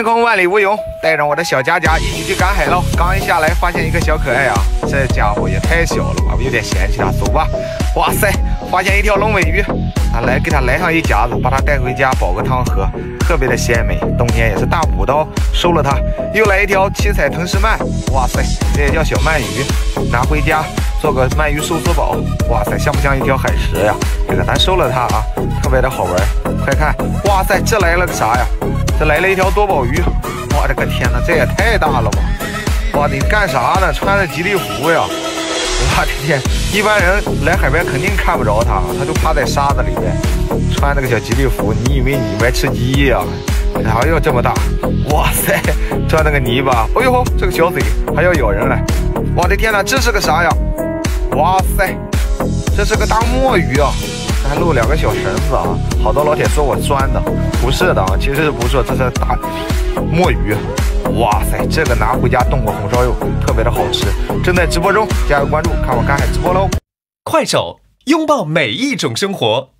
天空万里无云，带上我的小佳佳一起去赶海喽！刚一下来，发现一个小可爱啊，这家伙也太小了吧，我有点嫌弃它。走吧，哇塞，发现一条龙尾鱼，啊，来给它来上一夹子，把它带回家煲个汤喝，特别的鲜美。冬天也是大补刀，收了它。又来一条七彩藤丝鳗，哇塞，这也叫小鳗鱼，拿回家做个鳗鱼寿司堡。哇塞，像不像一条海蛇呀？这个咱收了它啊，特别的好玩。快看，哇塞，这来了个啥呀？这来了一条多宝鱼，我的个天哪，这也太大了吧！哇，你干啥呢？穿着吉利服呀！我的天，一般人来海边肯定看不着它，它就趴在沙子里面，穿着个小吉利服。你以为你玩吃鸡呀？哪有这么大？哇塞，钻那个泥巴！哎呦，这个小嘴还要咬人了！我的天哪，这是个啥呀？哇塞，这是个大墨鱼啊！这还露两个小绳子啊！好多老铁说我钻的，不是的啊，其实不是，这是大墨鱼。哇塞，这个拿回家炖个红烧肉，特别的好吃。正在直播中，加个关注，看我赶海直播喽！快手，拥抱每一种生活。